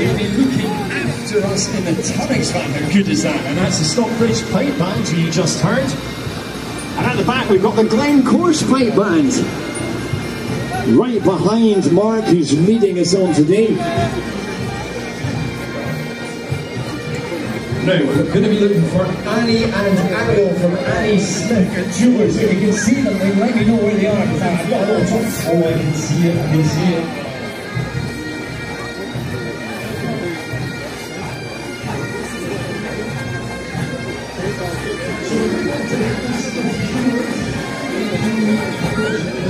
David looking after us in the Tunnings van. How good is that? And that's the Stockbridge Pipe Band you just heard. And at the back we've got the Glencorse Pipe Band. Right behind Mark who's leading us on today. Now, we're going to be looking for Annie and Ariel from Annie Smith Jewelers. If you can see them, then let me know where they are. Because I've got a lot of Oh, I can see it, I can see it. I'm going to go to the next.